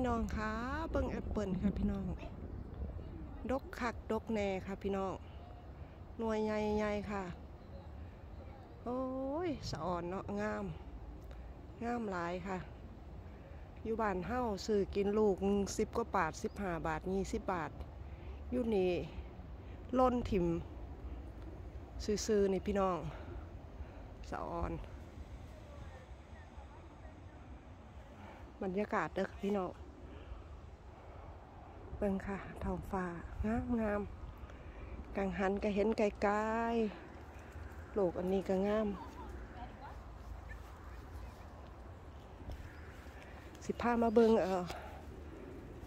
พี่น้องคะเบิ่งแอปเปิลค่ะพี่น้อง ดกคักดกแน่ค่ะพี่น้อง หน่วยใหญ่ๆค่ะ โอ้ยสะอ่อนเนาะงาม งามหลายค่ะ อยู่บ้านเฮ้าซื้อกินลูกสิบกว่าบาทสิบห้าบาทยี่สิบบาทอยู่นี่ล้นถิ่มซื้อๆนี่พี่น้องสะอ่อนบรรยากาศเด้อพี่น้อง เบิ่งค่ะท้องฟ้างามงามกังหันก็เห็นไกลๆโลกอันนี้ก็งาม สิพามาเบิ่งเออ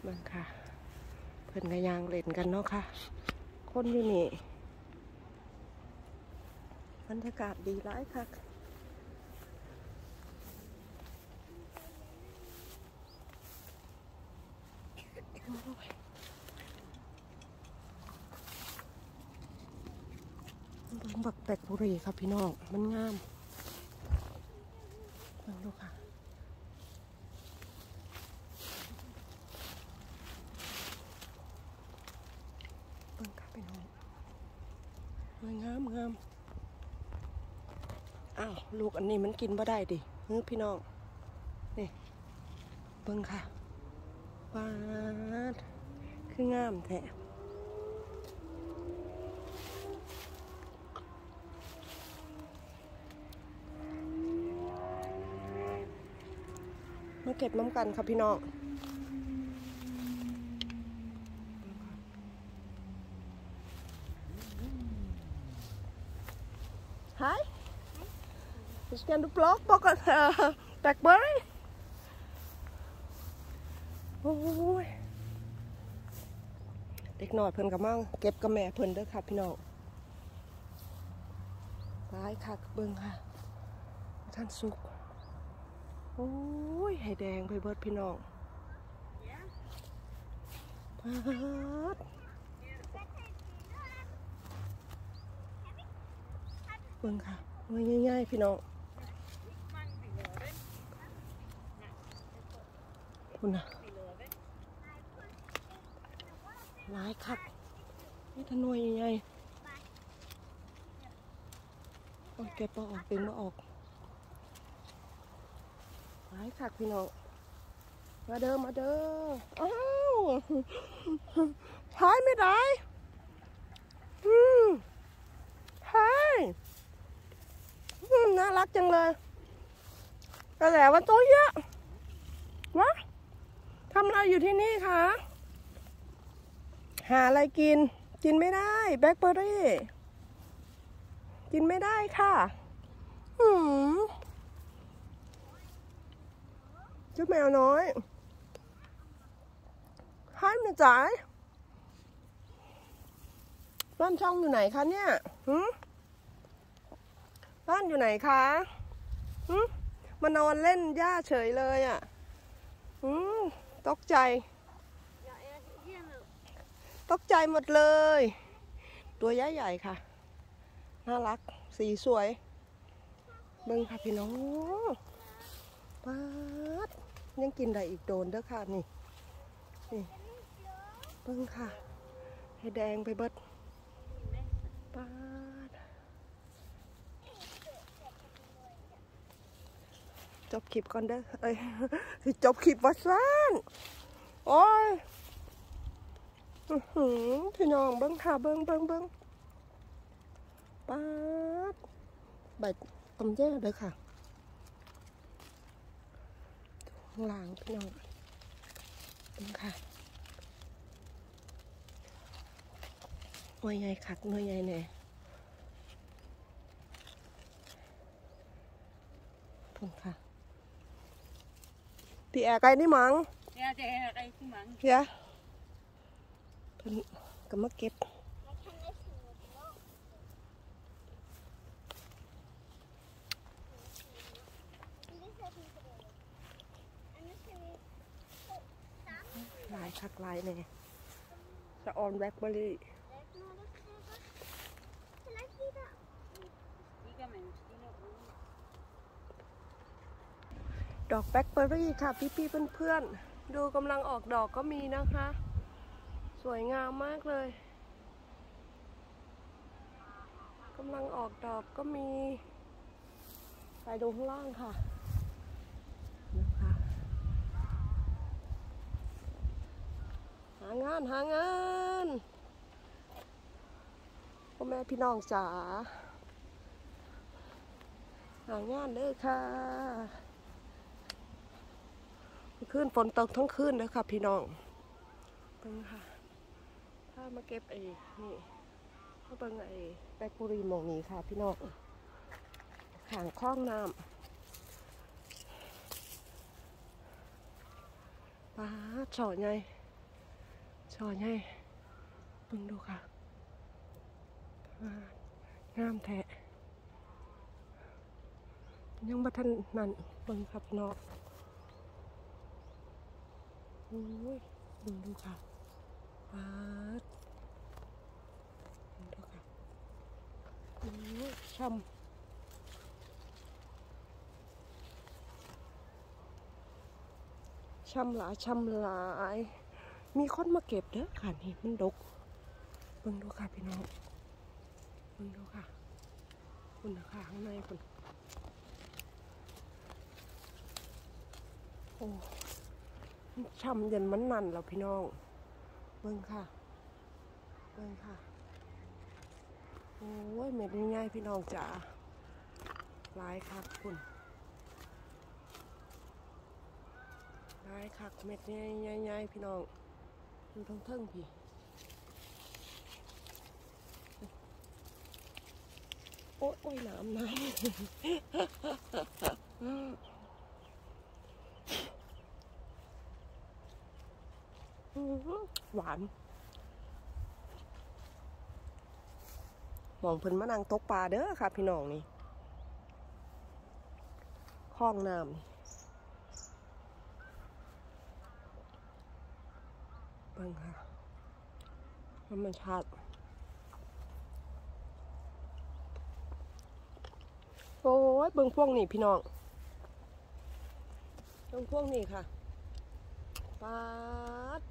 เบิ่งค่ะ เพิ่นก็ยางเล่นกันเนาะค่ะ คนอยู่นี่บรรยากาศดีหลายค่ะ เบิ่งบั กแตกบุรีครับพี่น้อง มันงามเบิ่งดูค่ะ เบิ่งค่ะพี่น้องมันงามงามอ้าว ลูกอันนี้มันกินบ่ได้ดิเฮ้ยพี่น้อง นี่ เบิ่งค่ะปาดคืองามแท้ ก็บน้ำกันครับพี่น้อง Hi. Vi ska ändå plocka bakom äh, blackberry. โอ้ยเด็กหน่อยเพิ่นกับมั่งเก็บกับแม่เพิ่นเด้อค่ะพี่น้องร้ายค่ะเบิ่งค่ะท่านสุก โอ้ยไห้แดงไปเบิดพี่น้องปาดเบิ่งค่ะหน่วยง่ายๆพี่น้องคุณน่ะหลายคักนี่ถนวยใหญ่ๆโอ้ยเก็บบ่ออกเป็นบ่ออก หลายคักพี่น้องมาเด้อมาเด้ออ้าวหายไม่ได้อืมหายน่ารักจังเลยกระแสวันตัวเยอะวะทำอะไรอยู่ที่นี่คะหาอะไรกิน กินไม่ได้แบล็คเบอร์รี่ กินไม่ได้ค่ะ อืม เจ้าแมวน้อยให้มาจ่าบ้านช่องอยู่ไหนคะเนี่ยหืบ้านอยู่ไหนคะหืมมานอนเล่นหญ้าเฉยเลยอะ่ะหืมตกใจ ตกใจหมดเลย ตัวใหญ่ๆค่ะ น่ารัก สีสวย เบิ่งค่ะพี่น้อง ป๊าด ยังกินได้อีกโดนเด้อค่ะนี่นี่เบิ่งค่ะให้แดงไปเบิดป๊าดจบคลิปก่อนเด้อเอ้ยจบคลิปวัดซ่านโอ้ยหือพี่น้องเบิ่งค่ะเบิ่งเบิ่งเบิ่งป๊าดใบตำแย่เด้อค่ะ ข้างล่างพี่น้องนี่ค่ะหน่วยใหญ่คักหน่วยใหญ่แน่พุ่นค่ะพี่แอร์ไกลนี่มั้ง Ja, det er rigtig mange. เดี๋ยวเพิ่นก็มาเก็บลาย คักลายแน่จะออนแบล็คเบอร์รี่ดอกแบล็คเบอร์รี่ค่ะ พี่ๆเพื่อนๆ ดูกำลังออกดอกก็มีนะคะ สวยงามมากเลยกำลังออกดอกก็มี ไปดูข้างล่างค่ะหางานหางานพ่อแม่พี่น้องจ๋าหางานเด้อค่ะคืนฝนตกทั้งคืนเลยค่ะพี่น้องเบิ่งค่ะถ้ามาเก็บไอ้นี่เขาเบิ่งไอ้แบกบุรีมองนี้ค่ะพี่น้องขางคล้องน้ำปลาช่อใหญ่ ช่อใหญ่เบิ่งดูค่ะงามแท้ยังบัทันนั่นเบิ่งคับพี่น้องโอ้ยเบิ่งดูค่ะปลาดดูค่ะโอ้ยช่ำช่ำหลายช่ำหลาย มีคนมาเก็บเด้อค่ะนี่มันดกเบิ่งดูค่ะพี่น้องเบิ่งดูค่ะคุณนะคะข้างในคุณโอ้ช่ำยันมันนันแล้วพี่น้อง เบิ่งค่ะ เบิ่งค่ะ โอ้ยเม็ดง่ายพี่น้องจ๋าหลายครับคุณได้คักเม็ดใหญ่ๆพี่น้อง มันทั้งเทิงพี่โอ๊ยโอ้ยน้ำน้ำอื้อหือหวานมองเพิ่นมานั่งตกปลาเด้อค่ะพี่น้องนี่คลองน้ำ เบิ่งค่ะธรรมชาติโอ้ยเบิ่งพวกนี้พี่น้องเบิ่งพวกนี้ค่ะปาด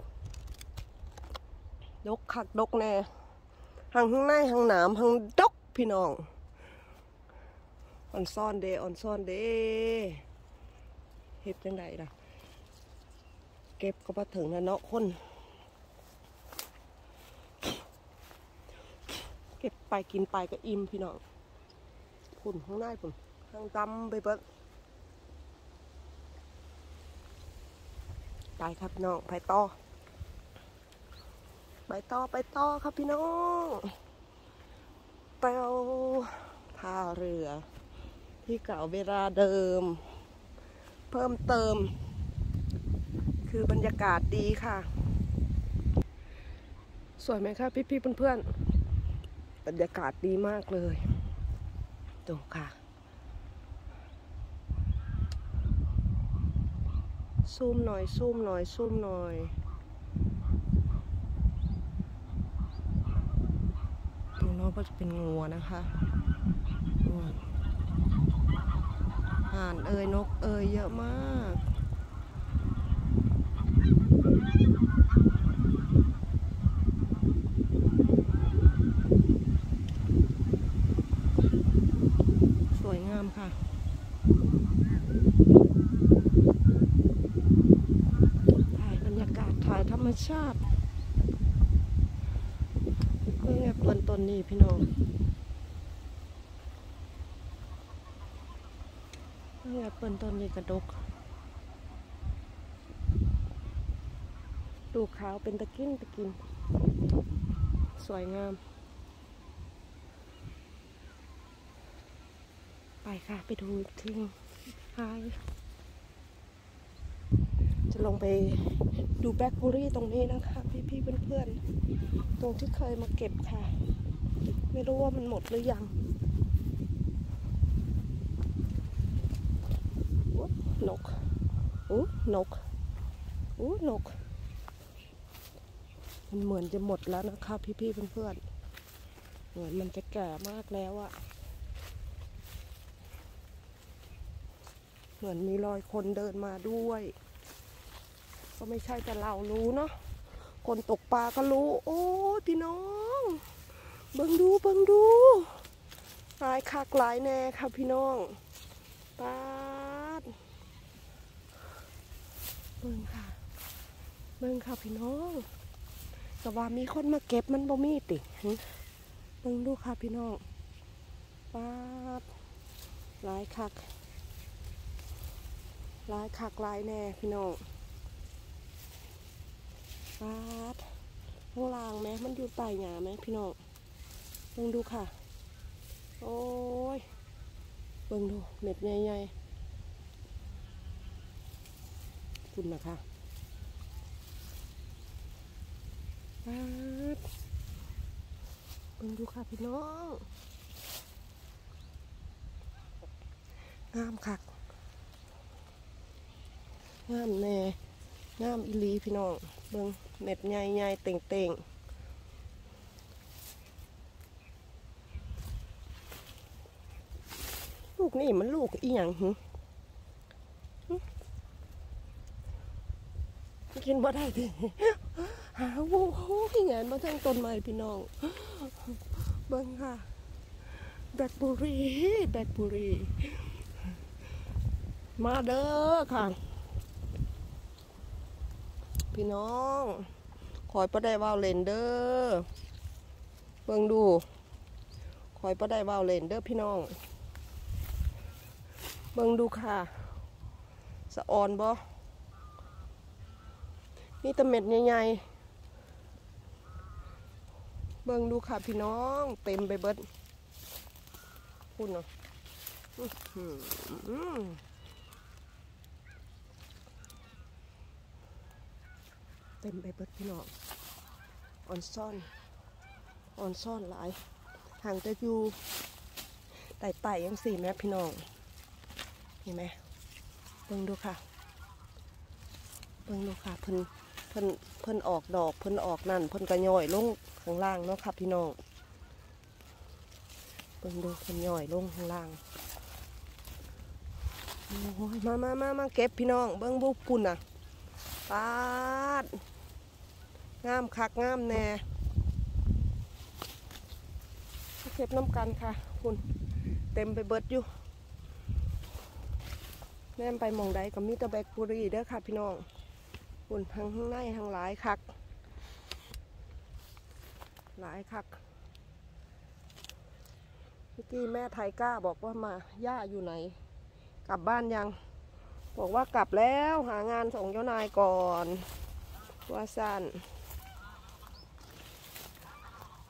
ดกคักดกแน่หางข้างในหางหนามหางดกพี่น้องอ่อนซ่อนเดอ่อนซ่อนเดเฮ็ดจังไดล่ะ เก็บก็มาถึงนะเนาะคน เก็บ ไปกินไปก็อิ่มพี่น้องผุ่นข้างในผุ่นข้างดำไปเบิดไปครับพี่น้องไปต่อไปต่อไปต่อครับพี่น้องไปเอาท่าเรือ ที่เก่าเวลาเดิม เพิ่มเติม คือบรรยากาศดีค่ะ สวยไหมคะพี่ๆเพื่อนๆ บรรยากาศดีมากเลยดูค่ะ ซูมหน่อย ซูมหน่อย ซูมหน่อยตรงน้นก็จะเป็นงัวนะคะห่านเอ่ยนกเอ่ยเยอะมาก สวยงามค่ะ ถ่ายบรรยากาศ ถ่ายธรรม ชาติเมื่อเปินต้นนี้พี่น้องเมื่อเปินต้นนี้กระดก ดูขาวเป็นตะกินตะกิน สวยงาม ไปค่ะ ไปดูทิ้งฮาย จะลงไปดูแบล็คเบอรี่ตรงนี้นะคะ พี่ๆเพื่อนๆ ตรงที่เคยมาเก็บค่ะ ไม่รู้ว่ามันหมดหรือยังนกอู้นกอู้นก มันเหมือนจะหมดแล้วนะคะ พี่ๆเพื่อนๆ เหมือนมันจะแก่มากแล้วอะเหมือนมีรอยคนเดินมาด้วย ก็ไม่ใช่แต่เรารู้เนาะคนตกปลาก็รู้ โอ้พี่น้อง เบิ่งดูเบิ่งดูหลายคักหลายแน่ค่ะพี่น้องปาดเบิ่งค่ะ เบิ่งค่ะพี่น้องแต่ว่ามีคนมาเก็บมันบ่มีติเบิ่งดูค่ะพี่น้องปาดหลายคักหลายคักหลายแน่พี่น้อง ปาดข้างล่างไหมมันอยู่ใต้หญ้าไหมพี่น้องเบิ่งดูค่ะ โอ้ยเบิ่งดูเม็ดใหญ่ๆคุณนะคะปาดเบิ่งดูค่ะพี่น้องงามคักงามแน่งามอีลีพี่น้องเบิ่ง เม็ดใหญ่ๆเต่งๆลูกนี่มันลูกอีหยังหึกินบ่ได้ดิหาโว้โหแงนมาทั้งต้นไม้พี่น้องเบิ่งค่ะแบล็คบอร์รี่แบล็คบอร์รี่มาเด้อค่ะ พี่น้อง คอยประได้ว่าวเลนเด้อเบิ่งดู คอยประได้ว่าวเลนเด้อพี่น้อง เบิ่งดูค่ะ สะออนบ่มีแตะเม็ดใหญ่ๆ เบิ่งดูค่ะพี่น้อง เต็มไปเบิดคุณเนาะอื้อหือ เต็มไปเบิดพี่น้องอ่อนซ่อนอ่อนซ่อนหลายห่างจะอยู่ไต่ไต่ยังสี่แม่พี่น้องเห็นไหมเบิ่งดูค่ะเบิ่งดูค่ะเพิ่นเพิ่นเพิ่นออกดอกเพิ่นออกนั่นเพิ่นกระย่อยลงข้างล่างเนาะค่ะพี่น้องเบิ่งดูเพิ่นย่อยลงข้างล่างโอ้ยมามามามาเก็บพี่น้องเบิ่งบุกปุ่นอะปาด งามคักงามแน่เก็บน้ำกันค่ะ คุณเต็มไปเบิดอยู่แม่ไปมองใดก็มีแตะแบกบุรีเด้อค่ะพี่น้องคุณทั้งข้างในทั้งหลายคัก หลายคักเมื่อกี้แม่ไทยกล้าบอกว่ามาย่าอยู่ไหน กลับบ้านยัง บอกว่ากลับแล้วหางานส่งเจ้านายก่อนว่าสั้น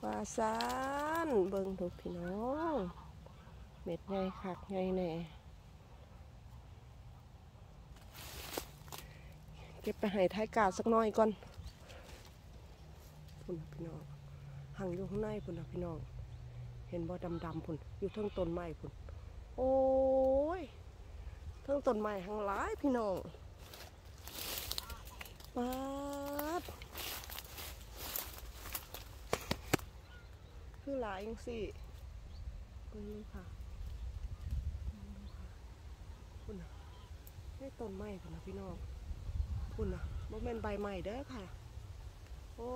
ว่าสันเบิ่งถูกพี่น้องเม็ดไงคักไงแน่เก็บไปให้ท้ายกาสักหน้อยก่อนพุ่นพี่น้องหังอยู่ข้างในพุ่นพี่น้อง เห็นบ่ดำๆพุ่นอยู่ทั้งต้นไม้พุ่นโอ้ยทั้งต้นไม้ทั้งหลายพี่น้องป๊าด คือหลายยังสิเบิ่งดูค่ะเบิ่งดูค่ะคุณน่ะให้ต้นไม้คุณนะพี่น้องคุณน่ะบ่แม่นใบใหม่เด้อค่ะ โอ้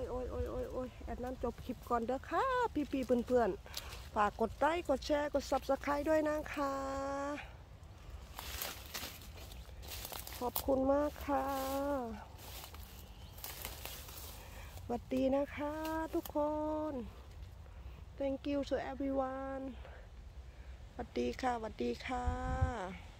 ยโอ้ยโอ้ยโอ้ยโอ้ยแอดนั้นจบคลิปก่อนเด้อค่ะ พี่พี่ๆเพื่อนๆฝากกดไลค์กดแชร์กด subscribe ด้วยนะคะ ขอบคุณมากค่ะสวัสดีนะคะทุกคน thank you to everyone สวัสดีค่ะสวัสดีค่ะ